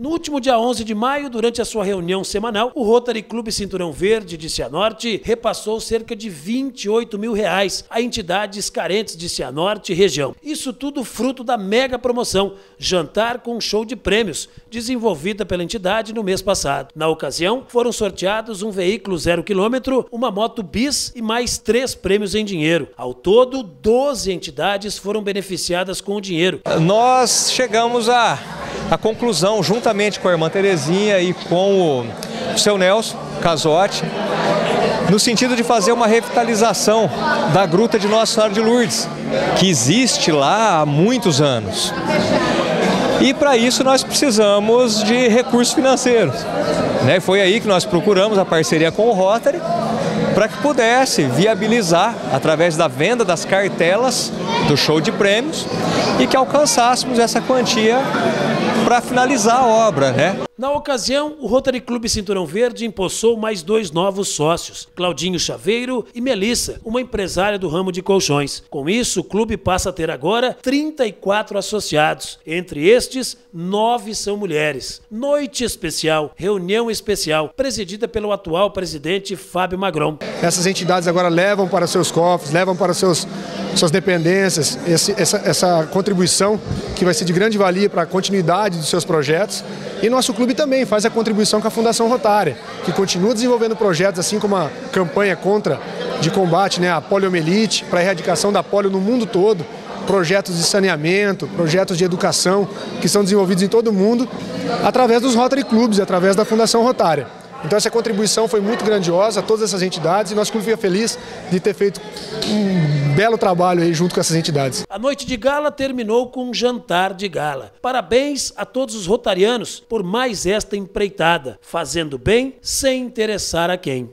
No último dia 11 de maio, durante a sua reunião semanal, o Rotary Clube Cinturão Verde de Cianorte repassou cerca de 28 mil reais a entidades carentes de Cianorte e região. Isso tudo fruto da mega promoção Jantar com Show de Prêmios, desenvolvida pela entidade no mês passado. Na ocasião, foram sorteados um veículo zero quilômetro, uma moto bis e mais três prêmios em dinheiro. Ao todo, 12 entidades foram beneficiadas com o dinheiro. Nós chegamos a, a conclusão, juntamente com a irmã Terezinha e com o seu Nelson Casotti, no sentido de fazer uma revitalização da Gruta de Nossa Senhora de Lourdes, que existe lá há muitos anos. E para isso nós precisamos de recursos financeiros. Né? Foi aí que nós procuramos a parceria com o Rotary para que pudesse viabilizar através da venda das cartelas do show de prêmios e que alcançássemos essa quantia para finalizar a obra, né? Na ocasião, o Rotary Clube Cinturão Verde empossou mais dois novos sócios, Claudinho Chaveiro e Melissa, uma empresária do ramo de colchões. Com isso, o clube passa a ter agora 34 associados. Entre estes, nove são mulheres. Noite especial, reunião especial, presidida pelo atual presidente Fábio Magron. Essas entidades agora levam para seus cofres, levam para seus, suas dependências esse, essa, essa contribuição que vai ser de grande valia para a continuidade dos seus projetos. E nosso clube também faz a contribuição com a Fundação Rotária, que continua desenvolvendo projetos, assim como a campanha contra de combate né, à poliomielite, para a erradicação da polio no mundo todo, projetos de saneamento, projetos de educação que são desenvolvidos em todo o mundo, através dos Rotary Clubs, através da Fundação Rotária. Então essa contribuição foi muito grandiosa a todas essas entidades e nosso clube fica feliz de ter feito um belo trabalho aí junto com essas entidades. A noite de gala terminou com um jantar de gala. Parabéns a todos os rotarianos por mais esta empreitada, fazendo bem sem interessar a quem.